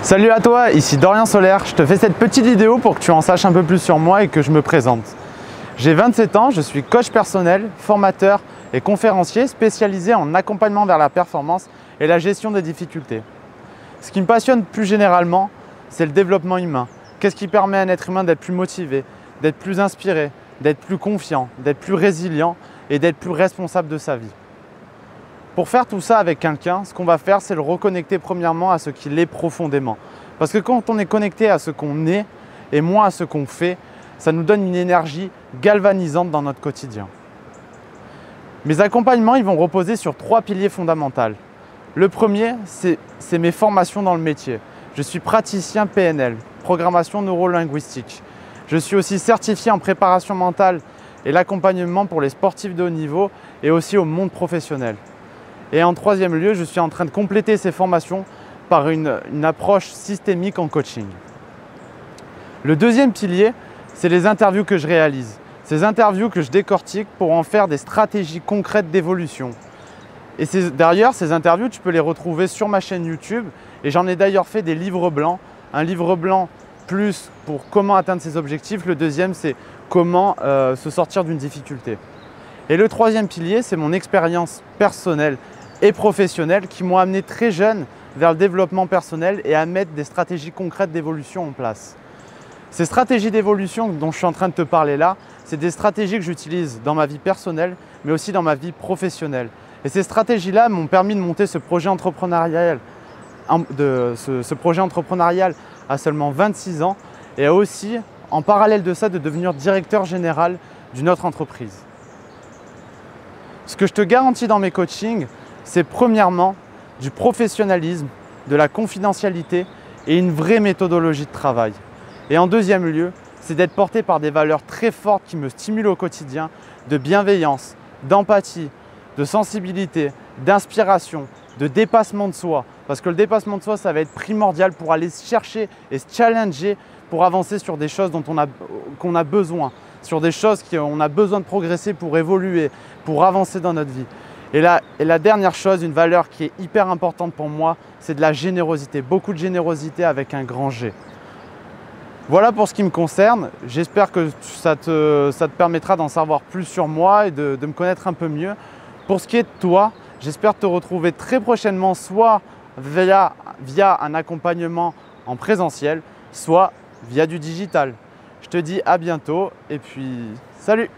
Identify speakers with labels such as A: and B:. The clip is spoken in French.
A: Salut à toi, ici Dorian Solaire. Je te fais cette petite vidéo pour que tu en saches un peu plus sur moi et que je me présente. J'ai 27 ans, je suis coach personnel, formateur et conférencier spécialisé en accompagnement vers la performance et la gestion des difficultés. Ce qui me passionne plus généralement, c'est le développement humain. Qu'est-ce qui permet à un être humain d'être plus motivé, d'être plus inspiré, d'être plus confiant, d'être plus résilient et d'être plus responsable de sa vie? Pour faire tout ça avec quelqu'un, ce qu'on va faire, c'est le reconnecter premièrement à ce qu'il est profondément. Parce que quand on est connecté à ce qu'on est et moins à ce qu'on fait, ça nous donne une énergie galvanisante dans notre quotidien. Mes accompagnements, ils vont reposer sur trois piliers fondamentaux. Le premier, c'est mes formations dans le métier. Je suis praticien PNL, programmation neurolinguistique. Je suis aussi certifié en préparation mentale et l'accompagnement pour les sportifs de haut niveau et aussi au monde professionnel. Et en troisième lieu, je suis en train de compléter ces formations par une, approche systémique en coaching. Le deuxième pilier, c'est les interviews que je réalise. Ces interviews que je décortique pour en faire des stratégies concrètes d'évolution. Et d'ailleurs, ces interviews, tu peux les retrouver sur ma chaîne YouTube. Et j'en ai d'ailleurs fait des livres blancs. Un livre blanc plus pour comment atteindre ses objectifs. Le deuxième, c'est comment euh, se sortir d'une difficulté. Et le troisième pilier, c'est mon expérience personnelle et professionnels qui m'ont amené très jeune vers le développement personnel et à mettre des stratégies concrètes d'évolution en place. Ces stratégies d'évolution dont je suis en train de te parler là, c'est des stratégies que j'utilise dans ma vie personnelle, mais aussi dans ma vie professionnelle. Et ces stratégies-là m'ont permis de monter ce projet entrepreneurial, ce, projet entrepreneurial à seulement 26 ans, et aussi, en parallèle de ça, de devenir directeur général d'une autre entreprise. Ce que je te garantis dans mes coachings, c'est premièrement du professionnalisme, de la confidentialité et une vraie méthodologie de travail. Et en deuxième lieu, c'est d'être porté par des valeurs très fortes qui me stimulent au quotidien, de bienveillance, d'empathie, de sensibilité, d'inspiration, de dépassement de soi. Parce que le dépassement de soi, ça va être primordial pour aller chercher et se challenger pour avancer sur des choses dont on a, besoin, sur des choses qu'on a besoin de progresser pour évoluer, pour avancer dans notre vie. Et la, et la dernière chose, une valeur qui est hyper importante pour moi, c'est de la générosité. Beaucoup de générosité avec un grand G. Voilà pour ce qui me concerne. J'espère que ça te, ça te permettra d'en savoir plus sur moi et de, de, me connaître un peu mieux. Pour ce qui est de toi, j'espère te retrouver très prochainement, soit via, via un accompagnement en présentiel, soit via du digital. Je te dis à bientôt et puis salut